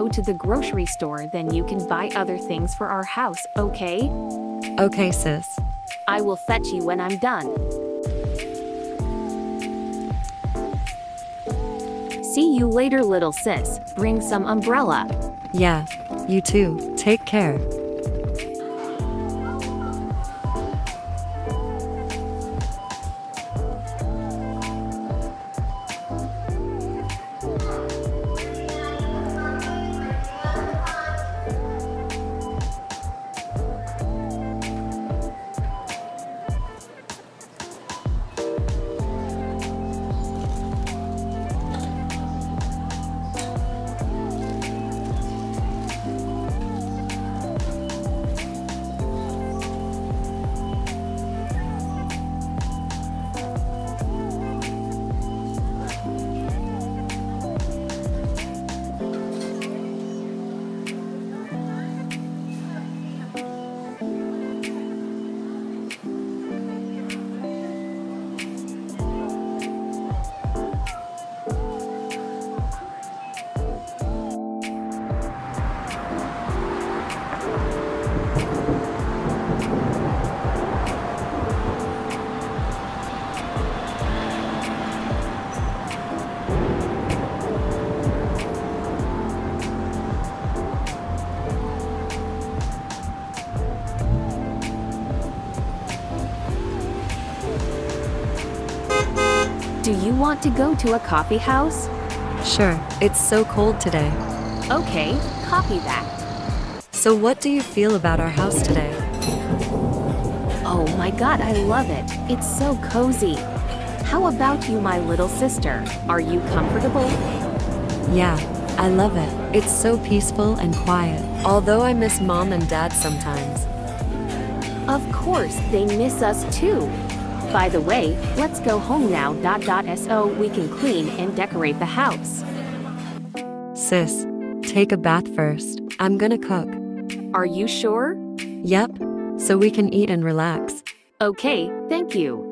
go to the grocery store, then you can buy other things for our house, okay? Okay, sis. I will fetch you when I'm done. See you later, little sis. Bring some umbrella. Yeah, you too. Take care. Do you want to go to a coffee house? Sure, it's so cold today. Okay, copy that. So, what do you feel about our house today? Oh my god, I love it. It's so cozy. How about you, my little sister? Are you comfortable? Yeah, I love it. It's so peaceful and quiet. Although I miss mom and dad sometimes. Of course, they miss us too. By the way, let's go home now. Dot dot so we can clean and decorate the house. Sis, take a bath first. I'm gonna cook. Are you sure? Yep, so we can eat and relax. Okay, thank you.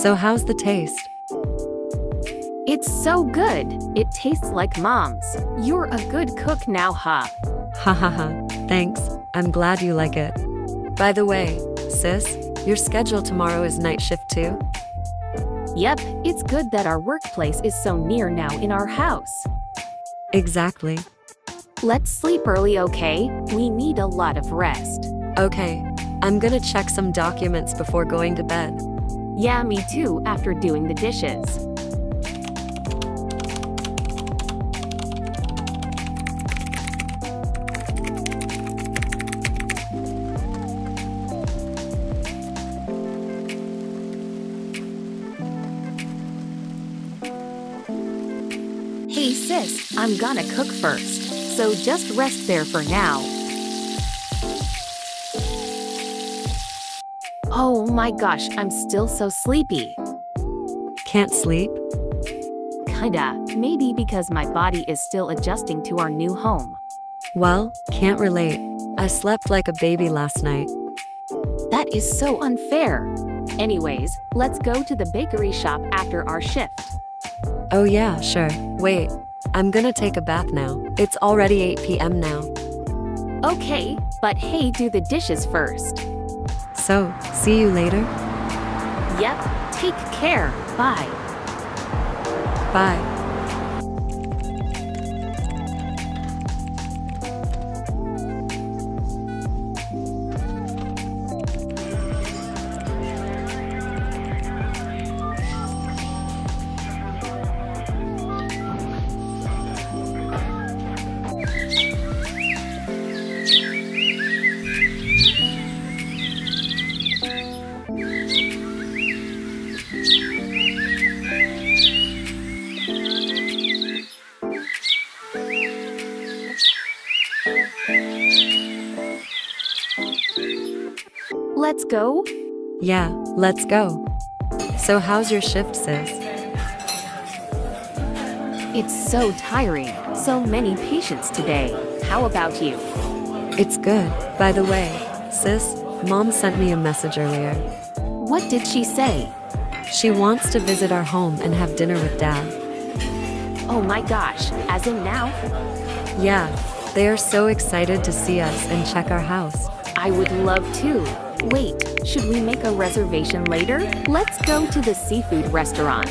So, how's the taste? It's so good. It tastes like mom's. You're a good cook now, huh? Ha ha ha. Thanks. I'm glad you like it. By the way, sis, your schedule tomorrow is night shift too? Yep, it's good that our workplace is so near now in our house. Exactly. Let's sleep early, okay? We need a lot of rest. Okay. I'm gonna check some documents before going to bed. Yeah, me too, after doing the dishes. Hey sis, I'm gonna cook first, so just rest there for now. Oh my gosh, I'm still so sleepy. Can't sleep? Kinda, maybe because my body is still adjusting to our new home. Well, can't relate. I slept like a baby last night. That is so unfair. Anyways, let's go to the bakery shop after our shift. Oh, yeah, sure. Wait. I'm gonna take a bath now. It's already 8 p.m. now. Okay, but hey, do the dishes first. So, see you later? Yep, take care. Bye. Bye. Let's go. Yeah, let's go. So, how's your shift, sis? It's so tiring. So many patients today. How about you? It's good. By the way, sis, mom sent me a message earlier. What did she say? She wants to visit our home and have dinner with dad. Oh my gosh, as in now? Yeah, they are so excited to see us and check our house. I would love to. Wait, should we make a reservation later? Let's go to the seafood restaurant.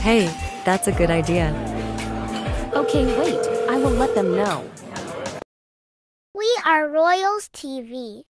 Hey, that's a good idea. Okay, wait, I will let them know. We are Royals TV.